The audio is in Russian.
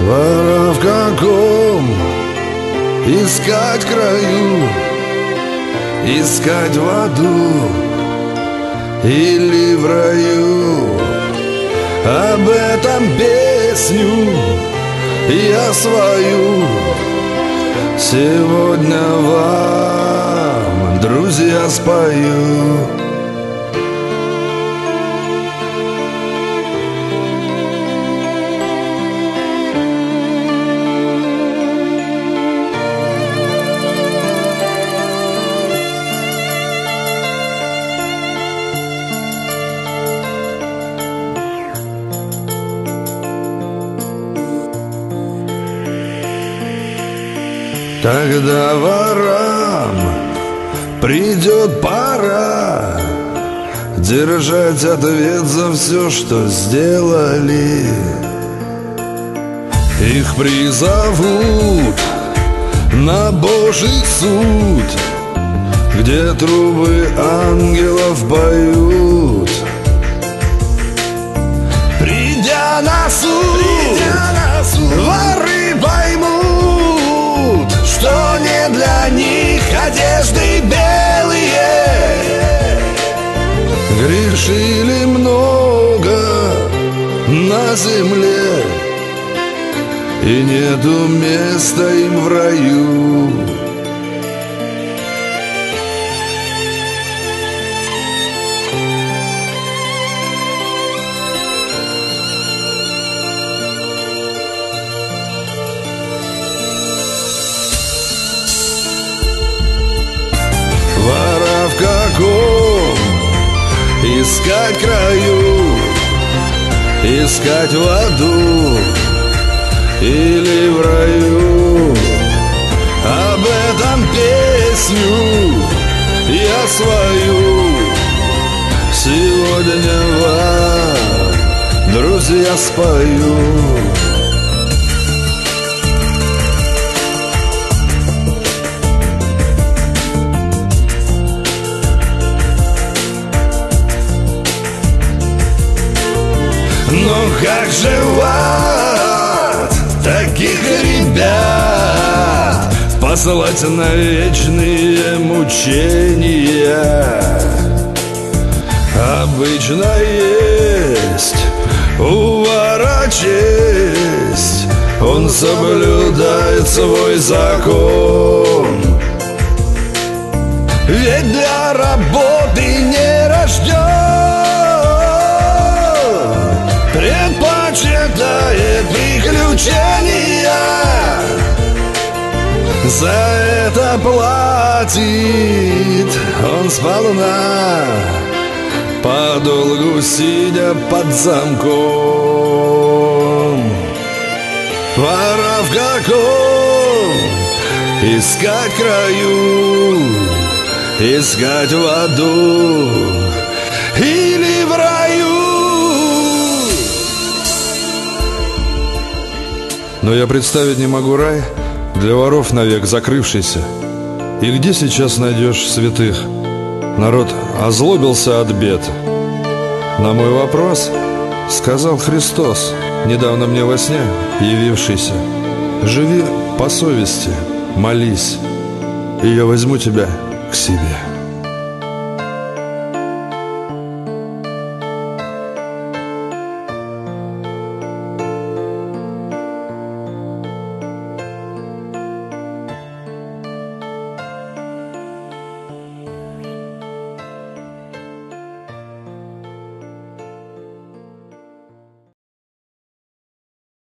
Вора в каком искать краю, искать воду или в раю. Об этом песню я свою Сегодня вам, друзья, спою Тогда ворам придет пора Держать ответ за все, что сделали. Их призовут на Божий суд Где трубы ангелов поют. Придя на суд, Грешили много на земле И нету места им в раю искать краю, искать в аду или в раю. Об этом песню я свою сегодня вам, друзья, спою. Как ад таких ребят Посылать на вечные мучения. Обычно есть у вора честь Он соблюдает свой закон приключения За это платит он сполна. Подолгу сидя под замком. Пора в каком искать краю Искать в аду или в раю Но я представить не могу рай Для воров навек закрывшийся. И где сейчас найдешь святых? Народ озлобился от бед. На мой вопрос сказал Христос Недавно мне во сне явившийся. Живи по совести, молись И я возьму тебя к себе